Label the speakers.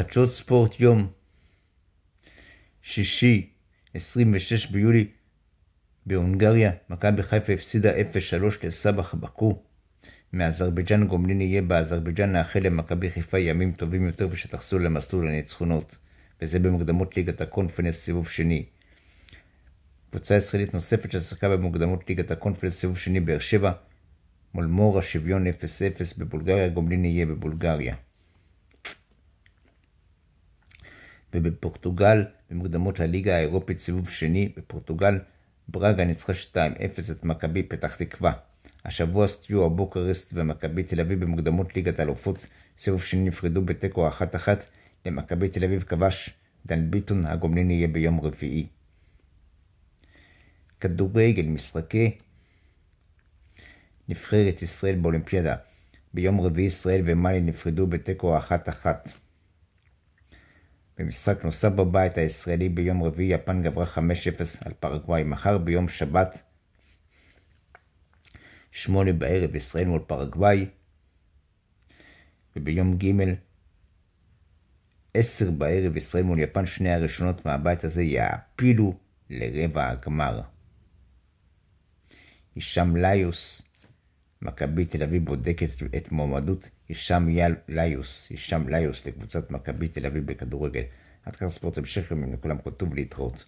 Speaker 1: חדשות ספורט יום שישי, 26 ביולי, בהונגריה, מכבי חיפה הפסידה 0-3 לסבח באקו. מאזרבייג'אן גומלין יהיה באזרבייג'אן נאחל למכבי חיפה ימים טובים יותר ושתחזור למסלול הניצחונות, וזה במוקדמות ליגת הקונפרנס סיבוב שני. קבוצה ישראלית נוספת ששיחקה במוקדמות ליגת הקונפרנס סיבוב שני באר שבע, מול מור השוויון 0-0 בבולגריה, גומלין יהיה בבולגריה. ובפורטוגל, במוקדמות הליגה האירופית סיבוב שני, בפורטוגל, ברגה ניצחה 2-0 את מכבי פתח תקווה. השבוע סטיו בוקרסט ומכבי תל אביב במוקדמות ליגת האלופות סיבוב שני נפרדו בתיקו 1-1 למכבי תל אביב כבש דן ביטון, הגומלין יהיה ביום רביעי. כדורגל, משחקי נבחרת ישראל באולימפיאדה. ביום רביעי ישראל ומאלי נפרדו בתיקו 1-1. במשחק נוסף בבית הישראלי ביום רביעי יפן גברה 5-0 על פרגוואי. מחר ביום שבת שמונה בערב ישראל מול פרגוואי. וביום ג' עשר בערב ישראל מול יפן שני הראשונות מהבית הזה יעפילו לרבע הגמר. הישאם ליוס, מכבי תל אביב בודקת את מועמדות הישאם ליוס, הישאם ליוס לקבוצת מכבי תל אביב בכדורגל. עד כאן ספורט המשך לכולם כתוב להתראות.